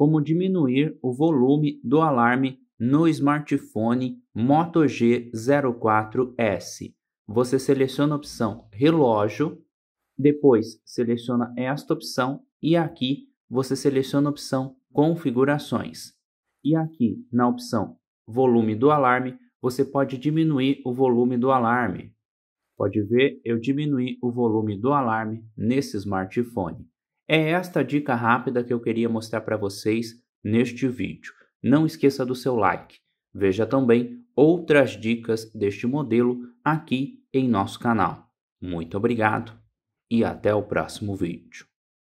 como diminuir o volume do alarme no smartphone Moto G04S. Você seleciona a opção relógio, depois seleciona esta opção e aqui você seleciona a opção configurações. E aqui na opção volume do alarme, você pode diminuir o volume do alarme. Pode ver, eu diminui o volume do alarme nesse smartphone. É esta dica rápida que eu queria mostrar para vocês neste vídeo. Não esqueça do seu like. Veja também outras dicas deste modelo aqui em nosso canal. Muito obrigado e até o próximo vídeo.